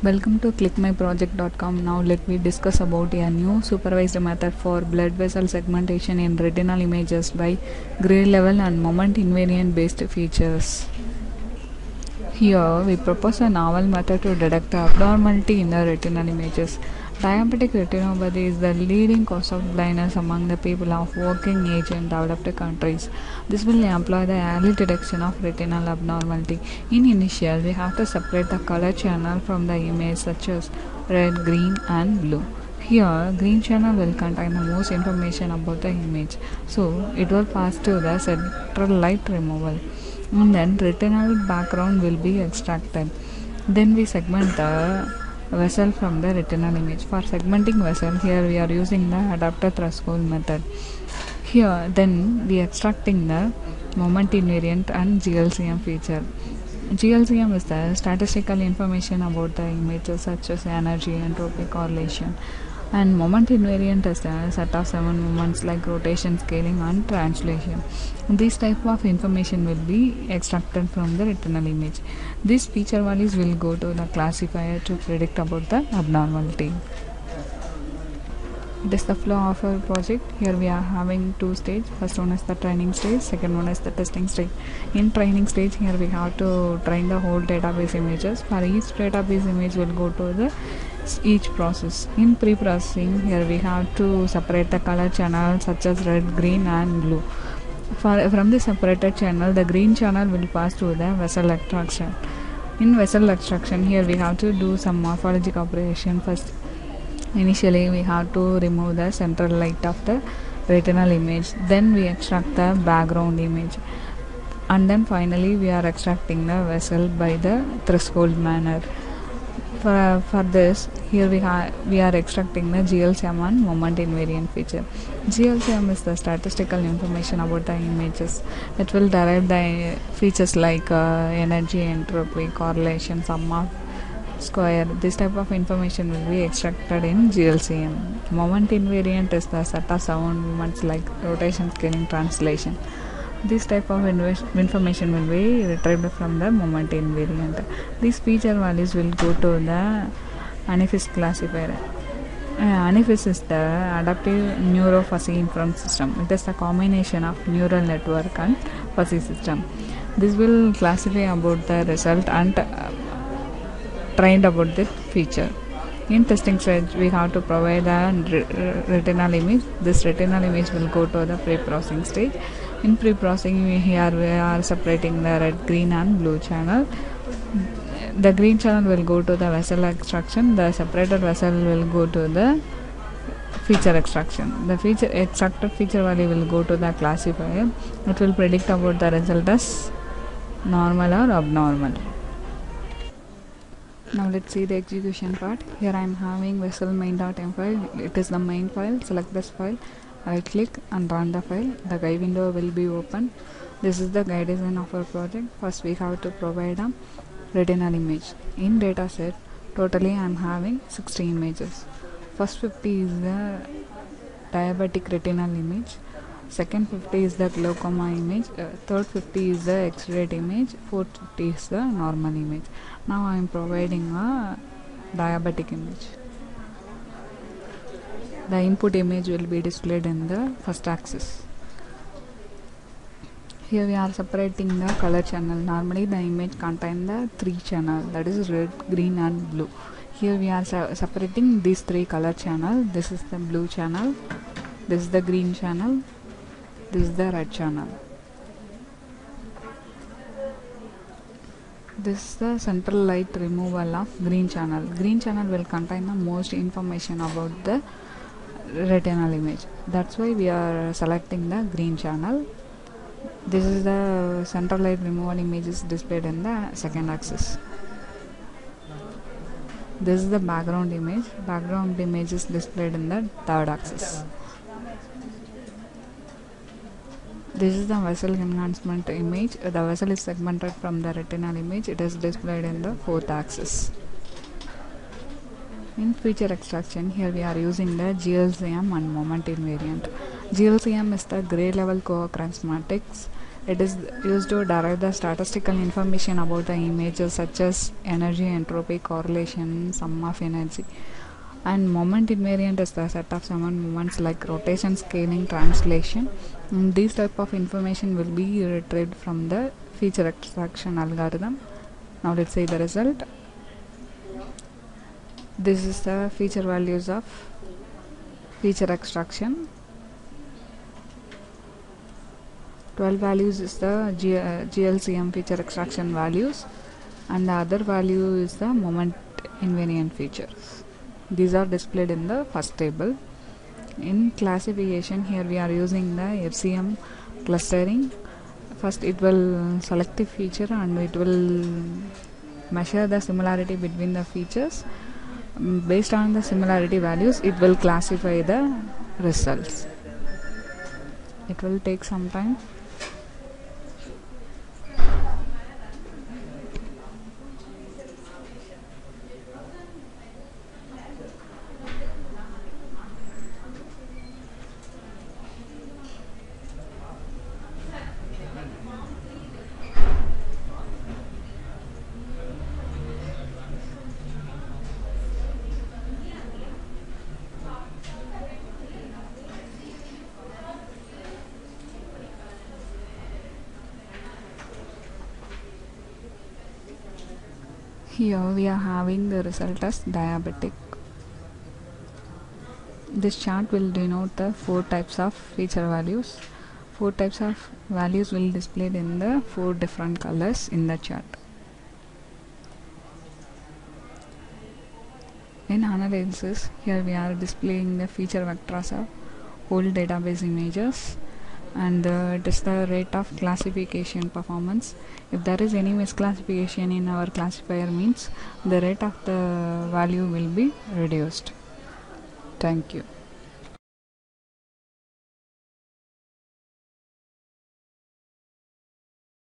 Welcome to clickmyproject.com. Now let me discuss about a new supervised method for blood vessel segmentation in retinal images by gray level and moment invariant based features. Here we propose a novel method to detect the abnormality in the retinal images. Diabetic retinopathy is the leading cause of blindness among the people of working age in developed countries. This will employ the early detection of retinal abnormality. In initial, we have to separate the color channel from the image such as red, green and blue. Here, green channel will contain the most information about the image. So, it will pass to the central light removal. And then retinal background will be extracted. Then we segment the vessel from the retinal image. For segmenting vessel, here we are using the adapter threshold method. Here, then we extracting the moment invariant and GLCM feature. GLCM is the statistical information about the images such as energy, entropy, correlation. And moment invariant is a uh, set of seven moments like rotation, scaling, and translation. This type of information will be extracted from the retinal image. These feature values will go to the classifier to predict about the abnormality. It is the flow of our project. Here we are having two stage. First one is the training stage. Second one is the testing stage. In training stage, here we have to train the whole database images. For each database image, will go to the each process. In pre-processing, here we have to separate the color channels such as red, green, and blue. For, from the separated channel, the green channel will pass to the vessel extraction. In vessel extraction, here we have to do some morphologic operation first. Initially, we have to remove the central light of the retinal image. Then we extract the background image. And then finally, we are extracting the vessel by the threshold manner. For, for this, here we, ha- we are extracting the GLCM and moment invariant feature. GLCM is the statistical information about the images. It will derive the features like uh, energy, entropy, correlation, sum of square. This type of information will be extracted in GLCM. Moment invariant is the set of seven moments like rotation, scaling, translation. This type of information will be retrieved from the moment invariant. These feature values will go to the ANFIS classifier. Uh, ANFIS is the adaptive neurofuzzy inference system. It is the combination of neural network and fuzzy system. This will classify about the result and uh, trained about the feature. In testing stage, we have to provide a retinal image. This retinal image will go to the pre-processing stage. In pre-processing, here we are separating the red, green, and blue channel. The green channel will go to the vessel extraction. The separated vessel will go to the feature extraction. The feature extracted feature value will go to the classifier. It will predict about the result as normal or abnormal. Now let's see the execution part. Here I am having vessel main.m file. It is the main file. Select this file. Right click and run the file. The guide window will be open. This is the guide design of our project. First we have to provide a retinal image. In dataset, totally I am having 60 images. First 50 is the diabetic retinal image. Second 50 is the glaucoma image. Uh, third 50 is the X-rayed image. Fourth 50 is the normal image. Now I am providing a diabetic image. The input image will be displayed in the first axis. Here we are separating the color channel. Normally the image contain the three channel that is red, green and blue. Here we are se- separating these three color channel. This is the blue channel. This is the green channel. This is the red channel. This is the central light removal of green channel. Green channel will contain the most information about the retinal image. That's why we are selecting the green channel. This is the central light removal image is displayed in the second axis. This is the background image. Background image is displayed in the third axis. This is the vessel enhancement image. The vessel is segmented from the retinal image. It is displayed in the fourth axis. In feature extraction, here we are using the GLCM and moment invariant. GLCM is the gray level co-occurrence matrix. it is used to derive the statistical information about the images such as energy entropy correlation sum of energy and moment invariant is the set of seven moments like rotation scaling translation Mm, these type of information will be retrieved from the feature extraction algorithm now let's see the result this is the feature values of feature extraction. 12 values is the G- uh, GLCM feature extraction values and the other value is the moment invariant features. These are displayed in the first table. In classification here we are using the FCM clustering. First it will select the feature and it will measure the similarity between the features based on the similarity values it will classify the results. It will take some time Here we are having the result as diabetic. This chart will denote the four types of feature values. Four types of values will displayed in the four different colors in the chart. In analysis, here we are displaying the feature vectors of whole database images and uh, it is the rate of classification performance. If there is any misclassification in our classifier means the rate of the value will be reduced. Thank you